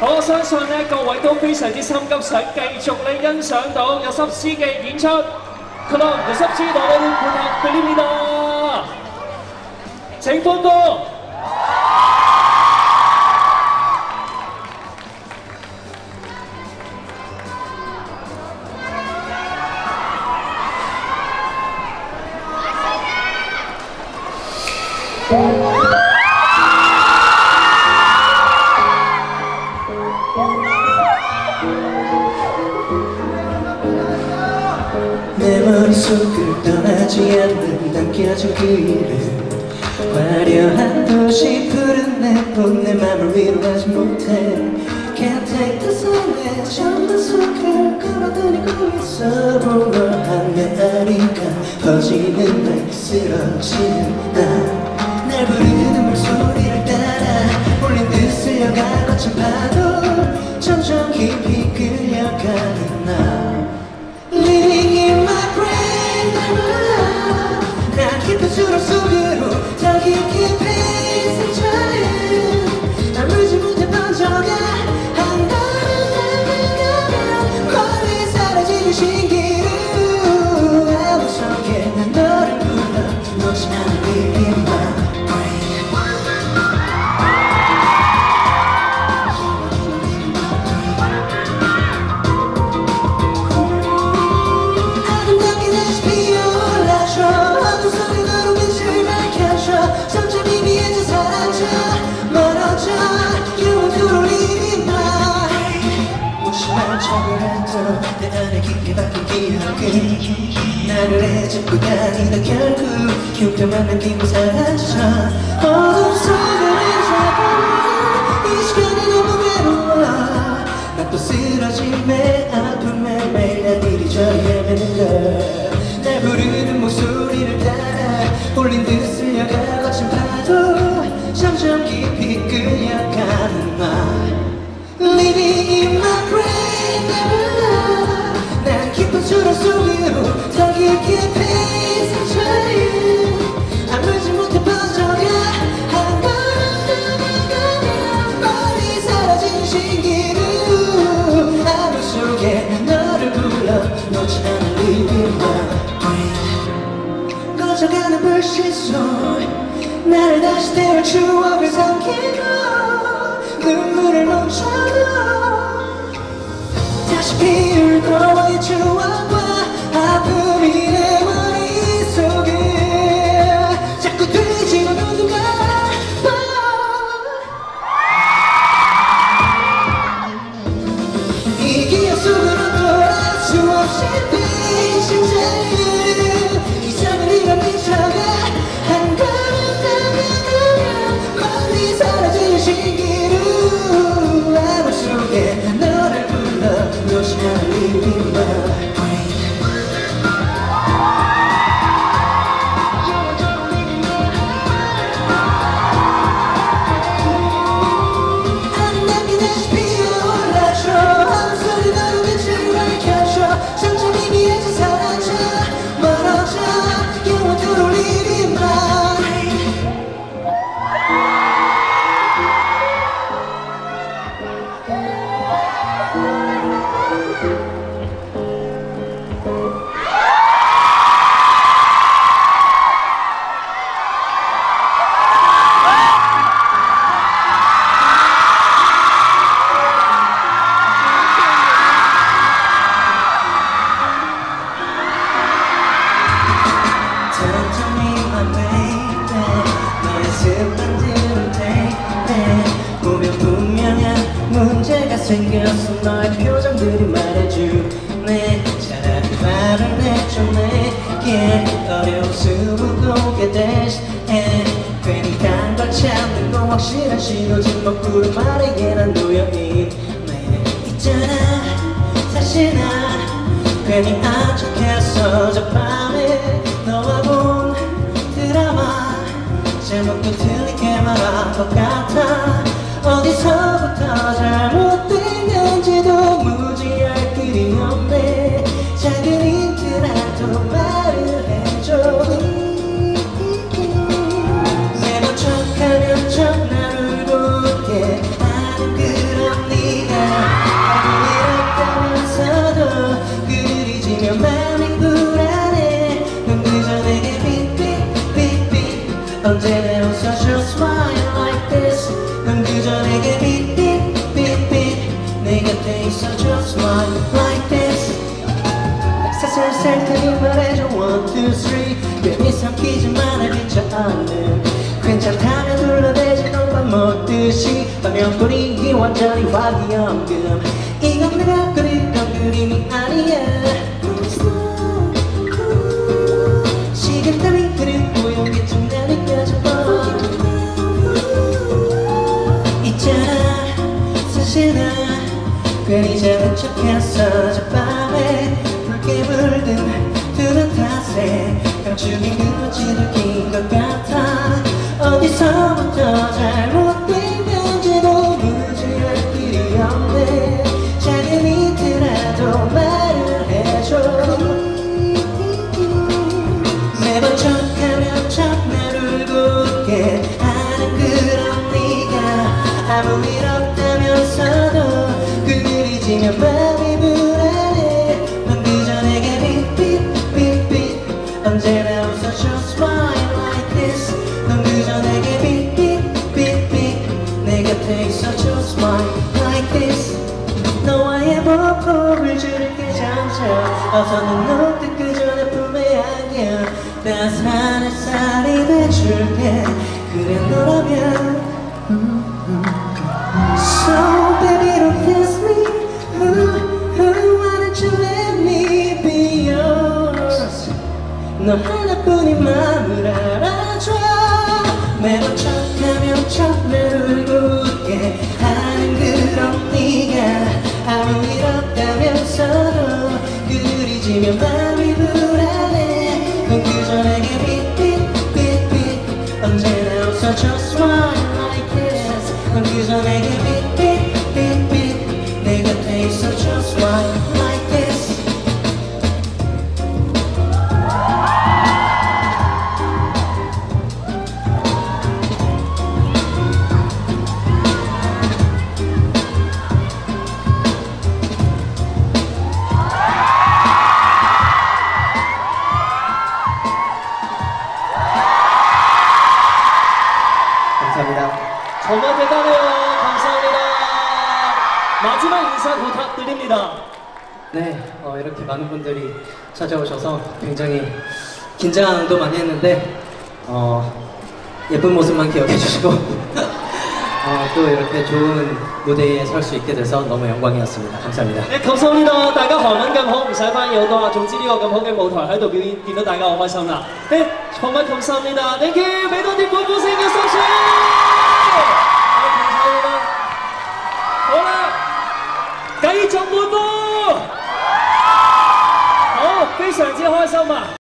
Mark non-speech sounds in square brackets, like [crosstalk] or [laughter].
我相信咧各位都非常之心急，想繼續咧欣賞到有濕師嘅演出。可能有濕師到呢啲判客佢呢邊啊！請歡呼！ 내 머릿속을 떠나지 않는 남겨진 그 이름 화려한 도시 푸른 내봄내 맘을 위로하지 못해. Can't take the sunlight 전부 속을 걸어다니고 있어. 불러하면 아니까 퍼지는 날 쓰러지는 나날 부르는 목소리를 따라 울린 듯 쓸려가 거친 파도 깊이 박힌 기억은 나를 해집고 다니다 결국 흉터만 남기고 사라져 어둠 속을 잊어버려 이 시간이 너무 외로워 난또 쓰러짐에 아픔에 매일 난 이리저리 헤매는 걸 속 나를 다시 태울 추억을 삼키고 눈물을 멈춰도 다시 피울 너의 추억과 아픔 생겼어. 너의 표정들이 말해주네. 차라리 말을 내게 어려운 수고게 대신해. 괜히 단걸 참는 거 확실한 신호지 거꾸로 말해 난 우연히 있잖아 사실 난 괜히 안착했어 저 밤에 너와 본 드라마 제목도 틀리게 말한 것 같아 어디서부터 잘못됐 내게 빗빗빗빗 내 곁에 있어. Just smile like this. 살살살살히 말해줘. One two three. 괜히 삼키지만 해비지 않는. 괜찮다면 둘러대지. 너만 먹듯이 화면 분위기 완전히 화기연금. 이건 내가 그리던 그림이 아니야. 시계땀이 사실 나 괜히 작은 척했어 저 밤에 붉게 물든 두눈 탓에 감추긴 그것이 들킨 것 같아. 어디서부터 잘못 지면 마음이 불안해. 넌 그저 내게 빗빗빗빗 언제나 웃어 just smile like this. 넌 그저 내게 빗빗빗빗 내 곁에 있어 smile like this. 너와의 보포를 줄게 점점 어서 넌 녹듯 그저 내 품에 안겨. 따스한 햇살이 돼줄게 너 하나뿐인 마음을 알아줘. 매번 부탁드립니다. 네, 어, 이렇게 많은 분들이 찾아오셔서 굉장히 긴장도 많이 했는데 어, 예쁜 모습만 기억해 주시고 어, [laughs] 또 이렇게 좋은 무대에 설 수 있게 돼서 너무 영광이었습니다. 감사합니다. 誒，감사합니다大家韓文咁好，唔使翻譯好多啊。總之呢個咁好嘅舞台喺度表演，見到大家好開心啦。誒，정말감사합니다 Thank you，俾多啲歡呼聲嘅收聲。 繼續歡呼。好，非常之開心啊！